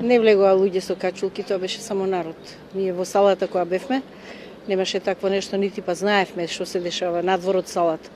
Не влегоа луѓе со качулки, тоа беше само народ. Ние во салата која бевме, немаше такво нешто, нити па знаевме што се дешава надвор од салата.